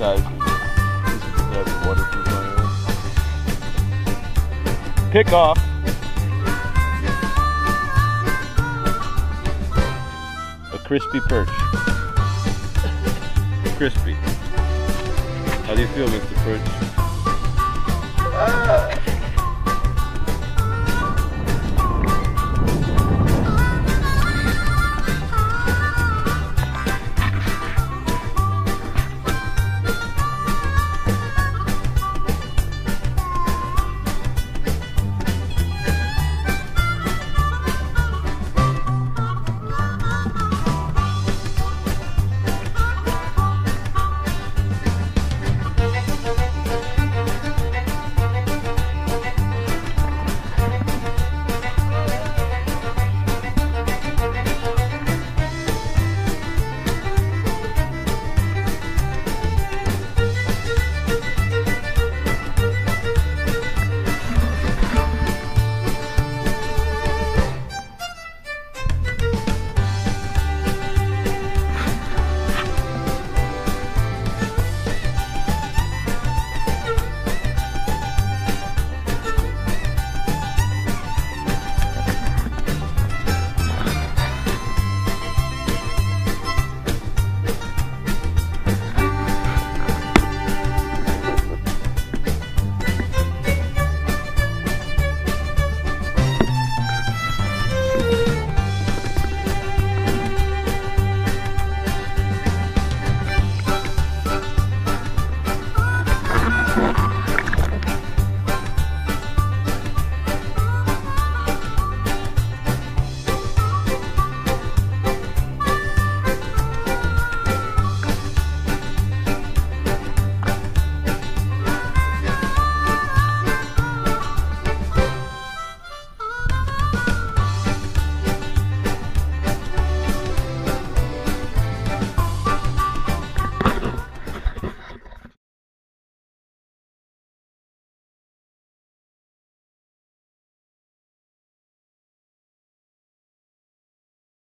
This. Pick off. A crispy perch. Crispy. How do you feel, Mr. Perch? Ah.